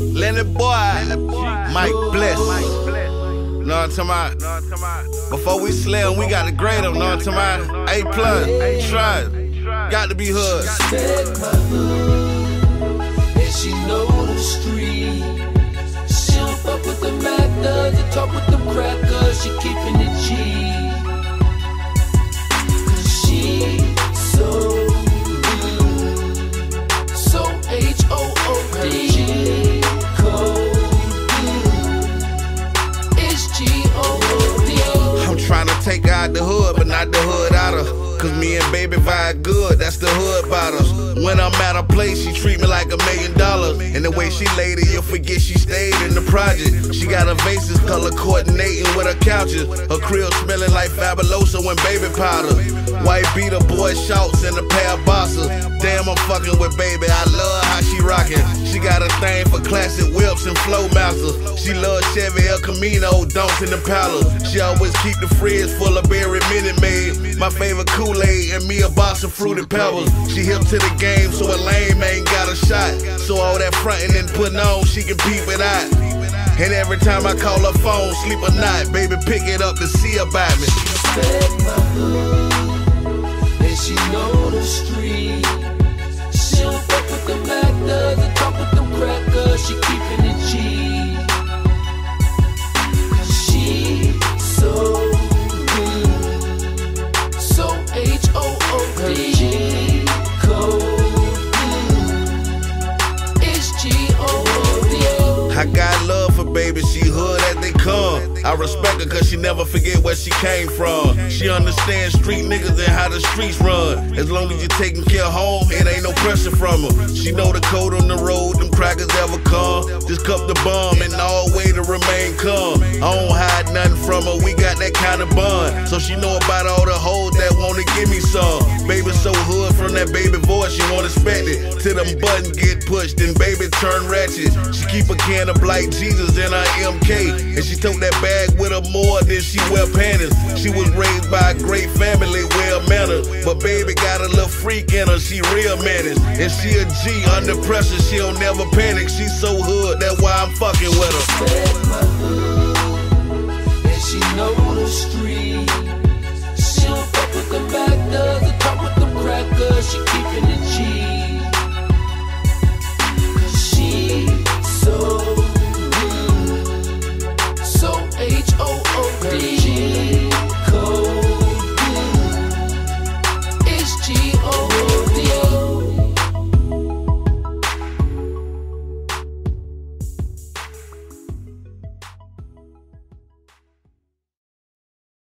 Lini Boy, Mike Bless. Know what I'm talking about? Before we slay 'em, we got to grade 'em. Know what I'm talking about? A plus, try. Got to be. Hood, the hood out of. Cause me and baby vibe good, that's the hood bottles. When I'm at a place, she treat me like a million dollars. And the way she laid it, you'll forget she stayed in the project. She got her vases color coordinating with her couches. Her crib smelling like Fabuloso when baby powder. White beater, boy shouts and a pair of boxers. Damn, I'm fucking with baby, I love how she. She got a thing for classic whips and flow masters. She loves Chevy El Camino, dunks in the palace. She always keep the fridge full of berry Minute Maid. My favorite Kool-Aid and me a box of fruity pebbles. She hip to the game, so a lame ain't got a shot. So all that frontin' and putting on, she can peep it out. And every time I call her phone, sleep or not, baby, pick it up to see about me. respect my hood, and she know the street. I got love for baby, she hood as they come. I respect her cause she never forget where she came from. She understands street niggas and how the streets run. As long as you taking care of home, it ain't no pressure from her. She know the code on the road, them crackers ever come. Just cup the bomb and all way to remain calm. I don't hide nothing from her, we got that kind of bond. So she know about all the hoes that wanna give me some. Baby so hood from that baby voice, she won't expect it. Till them buttons get push, then baby turn ratchet. She keep a can of black Jesus in her MK. And she took that bag with her more than she wear panties. She was raised by a great family, well mannered. But baby got a little freak in her, she real manners, And she a G, under pressure, she'll never panic. She so hood, that's why I'm fucking with her. Hood, and she know the street.